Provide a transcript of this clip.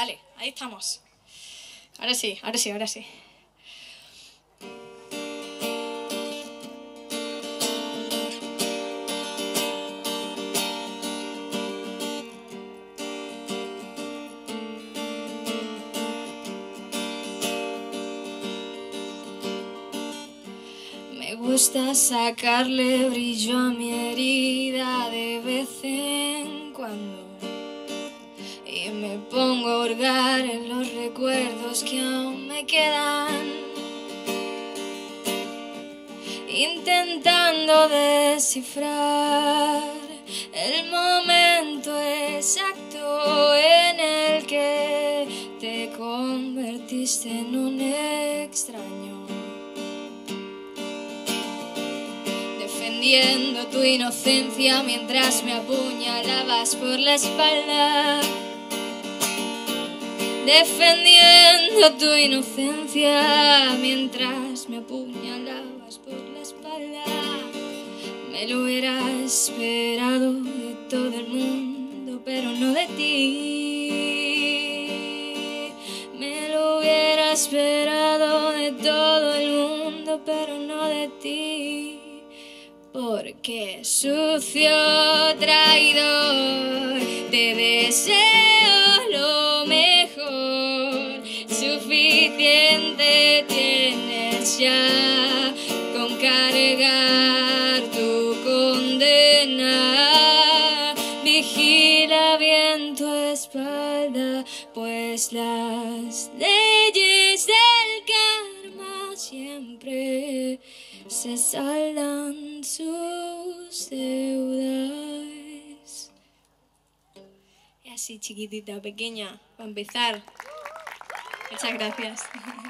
Vale, ahí estamos. Ahora sí, ahora sí, ahora sí. Me gusta sacarle brillo a mi herida de vez en cuando. Pongo a hurgar en los recuerdos que aún me quedan. Intentando descifrar el momento exacto en el que te convertiste en un extraño. defendiendo tu inocencia mientras me apuñalabas por la espalda. Defendiendo tu inocencia mientras me apuñalabas por la espalda. Me lo hubiera esperado de todo el mundo, pero no de ti. Me lo hubiera esperado de todo el mundo, pero no de ti. Porque sucio traidor, te deseo ya con cargar tu condena. Vigila bien tu espalda, pues las leyes del karma siempre se saldan sus deudas. Y así chiquitita, pequeña, para empezar. Muchas gracias.